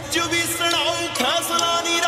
ਅੱਜ ਵੀ ਸੁਣਾਉ ਫੈਸਲਾ ਨਹੀਂ